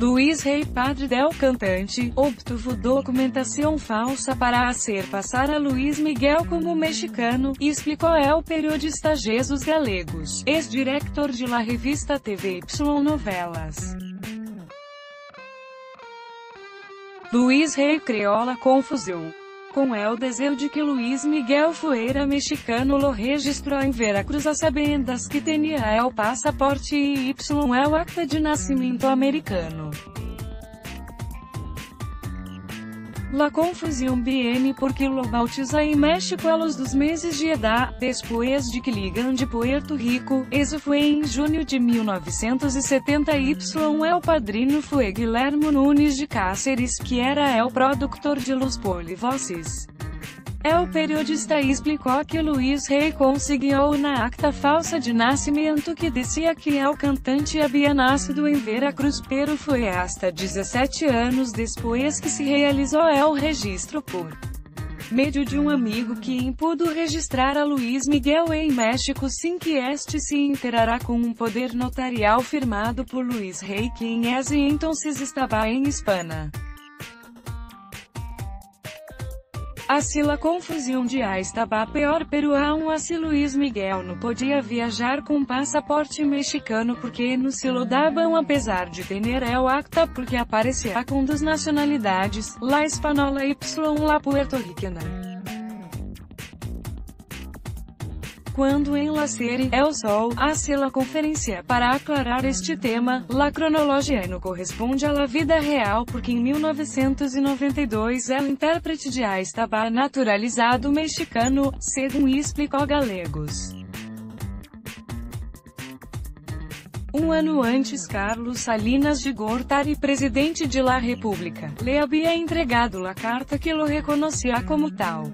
Luiz Rei Padre del Cantante, obtuvo documentação falsa para hacer passar a Luiz Miguel como mexicano, explicou el periodista Jesus Galegos, ex-diretor de la revista TV Y Novelas. Luiz Rei Creola confusão com el desejo de que Luiz Miguel fuera mexicano lo registrou em Veracruz a sabendas que tinha el passaporte y el acta de nascimento americano. La confusão viene porque lo bautiza em México a los dos meses de edad, después de que ligan de Puerto Rico, isso foi em junho de 1970 y el padrino foi Guilherme Nunes de Cáceres, que era el productor de Los Polivoces. É o periodista explicou que Luiz Rey conseguiu na acta falsa de nascimento que dizia que é o cantante havia nascido em Veracruz, pero foi hasta 17 anos depois que se realizou o registro por meio de um amigo que impudo registrar a Luiz Miguel em México sem que este se interará com um poder notarial firmado por Luiz Rey quem é e então estava em Espanha. Assim la confusão de estava pior peruano assim Luiz Miguel não podia viajar com passaporte mexicano porque no se lo davam apesar de ter el acta porque aparecia com duas nacionalidades, la espanhola y la puerto-ricana. Quando em La Série El Sol, hace la conferência para aclarar este tema, la cronologia não corresponde à la vida real porque em 1992 el intérprete de A estava naturalizado mexicano, segundo explicou Galegos. Um ano antes Carlos Salinas de Gortari presidente de la República, le havia entregado la carta que lo reconhecia como tal.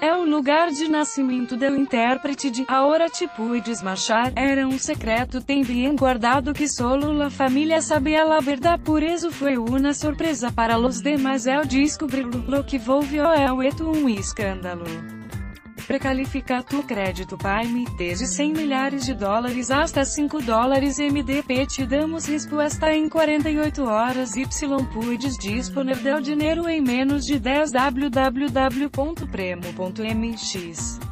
É o lugar de nascimento do intérprete de Ahora Tipo e Desmarchar, era um secreto tem bem guardado que solo la família sabia. La verdade por isso foi uma surpresa para los demais. El descobrirlo, lo que volvió el eto um escândalo. Precalifica tu crédito Prime, desde 100 milhares de dólares hasta 5 dólares MDP te damos resposta em 48 horas. Y puedes disponer del dinheiro em menos de 10 www.premo.mx